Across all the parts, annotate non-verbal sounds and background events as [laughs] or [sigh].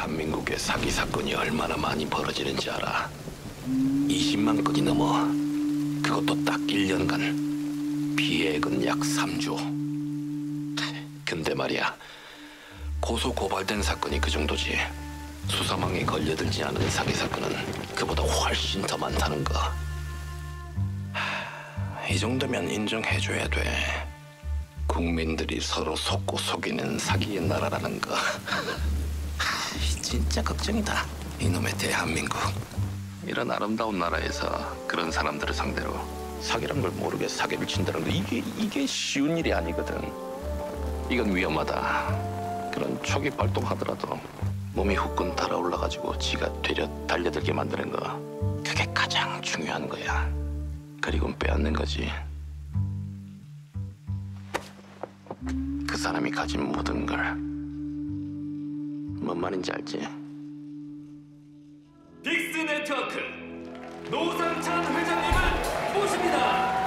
대한민국의 사기 사건이 얼마나 많이 벌어지는지 알아. 20만 건이 넘어. 그것도 딱 1년간. 피해액은 약 3조. 근데 말이야. 고소 고발된 사건이 그 정도지. 수사망에 걸려들지 않은 사기 사건은 그보다 훨씬 더 많다는 거. 하, 이 정도면 인정해줘야 돼. 국민들이 서로 속고 속이는 사기의 나라라는 거. [laughs] 하, 진짜 걱정이다. 이놈의 대한민국. 이런 아름다운 나라에서 그런 사람들을 상대로 사기란 걸 모르게 사기를 친다는 거 이게 이게 쉬운 일이 아니거든. 이건 위험하다. 그런 초기 발동하더라도 몸이 후끈 달아올라가지고 지가 되려 달려들게 만드는 거 그게 가장 중요한 거야. 그리고 빼앗는 거지. 그 사람이 가진 모든 걸. 뭔 말인지 알지? 빅스 네트워크 노상찬 회장님을 모십니다.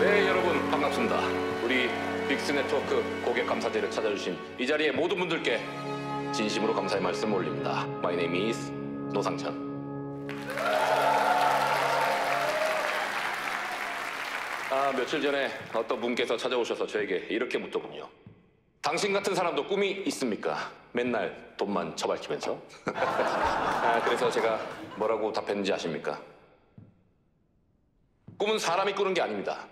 네 여러분 반갑습니다. 우리 빅스 네트워크 고객 감사제를 찾아주신 이 자리의 모든 분들께 진심으로 감사의 말씀 올립니다. My name is 노상천. 아 며칠 전에 어떤 분께서 찾아오셔서 저에게 이렇게 묻더군요. 당신 같은 사람도 꿈이 있습니까? 맨날 돈만 처박히면서. [laughs] 아, 그래서 제가 뭐라고 답했는지 아십니까? 꿈은 사람이 꾸는 게 아닙니다.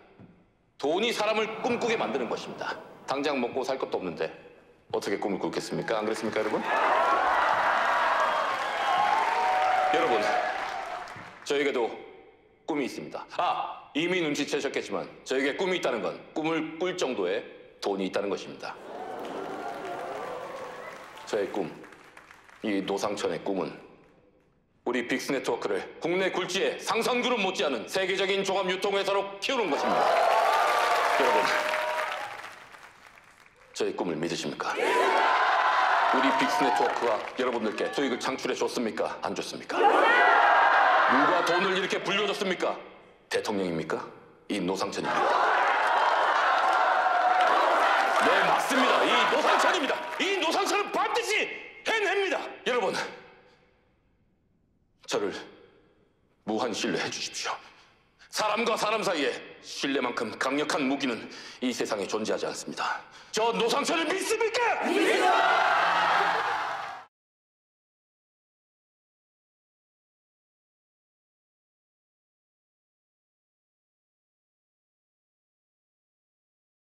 돈이 사람을 꿈꾸게 만드는 것입니다. 당장 먹고 살 것도 없는데 어떻게 꿈을 꾸겠습니까? 안 그렇습니까, 여러분? 여러분, 저에게도 꿈이 있습니다. 아, 이미 눈치채셨겠지만 저에게 꿈이 있다는 건 꿈을 꿀 정도의 돈이 있다는 것입니다. 저의 꿈, 이 노상천의 꿈은 우리 빅스 네트워크를 국내 굴지의 상선그룹 못지않은 세계적인 종합 유통회사로 키우는 것입니다. 저의 꿈을 믿으십니까? 우리 빅스 네트워크가 여러분들께 수익을 창출해 줬습니까? 안 줬습니까? 누가 돈을 이렇게 불려줬습니까? 대통령입니까? 이 노상천입니까? 네, 맞습니다. 이 노상천입니다. 이 노상천은 반드시 해냅니다. 여러분, 저를 무한 신뢰해 주십시오. 사람과 사람 사이에 신뢰만큼 강력한 무기는 이 세상에 존재하지 않습니다. 저 노상천을 믿습니까? 믿습니다!